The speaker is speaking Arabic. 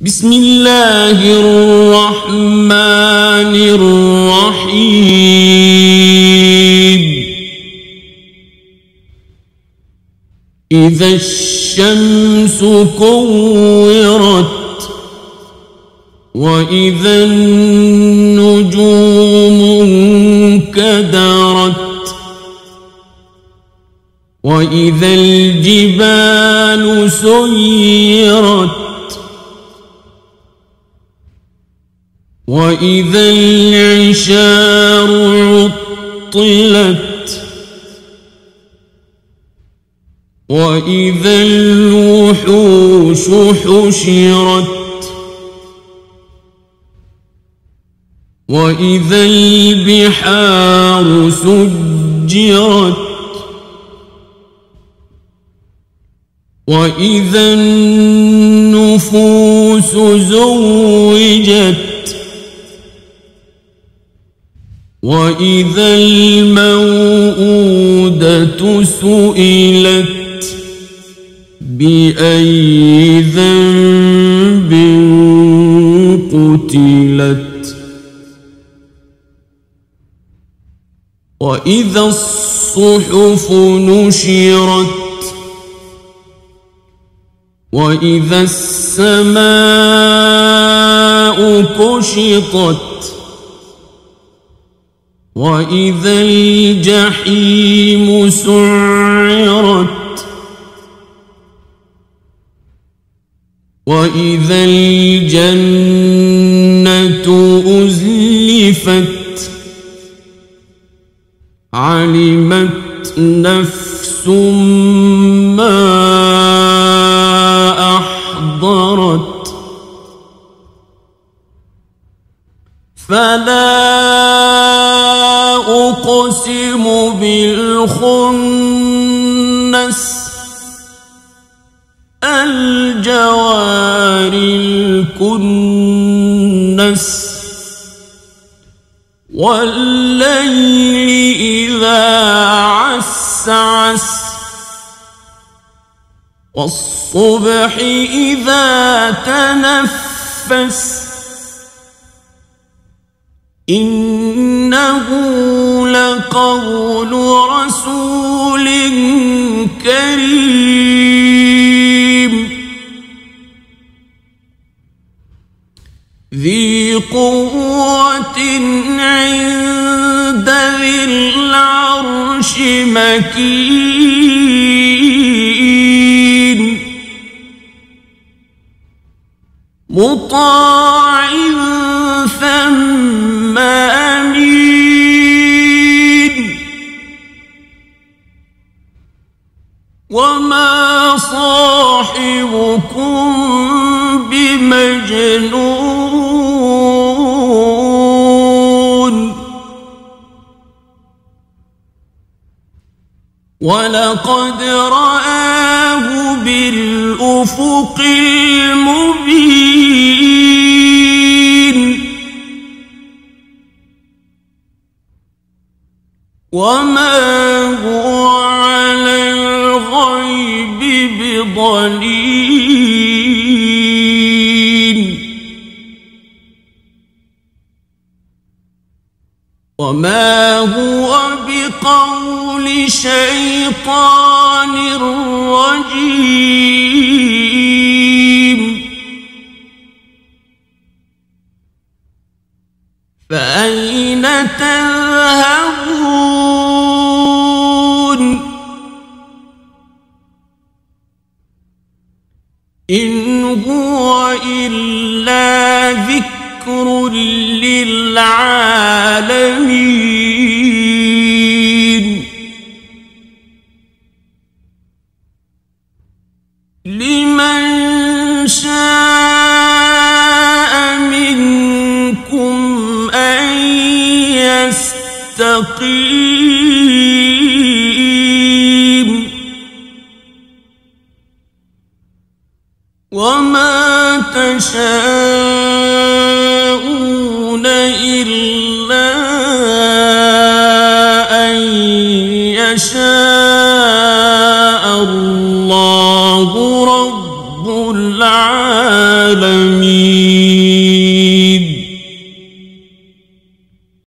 بسم الله الرحمن الرحيم. إذا الشمس كورت وإذا النجوم انكدرت وإذا الجبال سيرت وإذا العشار عطلت وإذا الوحوش حشرت وإذا البحار سجرت وإذا النفوس زوجت وإذا الموءودة سئلت بأي ذنب قتلت وإذا الصحف نشرت وإذا السماء كشطت وإذا الجحيم سعرت وإذا الجنة أزلفت علمت نفس ما أحضرت فلا أقسم بالخنس الجوار الكنس والليل إذا عسعس والصبح إذا تنفس إنه لقول رسول كريم. ذي قوة عند ذي العرش مكين. مطاع ثم وما صاحبكم بمجنون ولقد رآه بالأفق المبين وما هو بقول شيطان رجيم فأين تذهبون إن هو إلا ذكر للعالمين. لمن شاء منكم أن يستقيم. وما تشاءون إلا أن يشاء الله رب العالمين.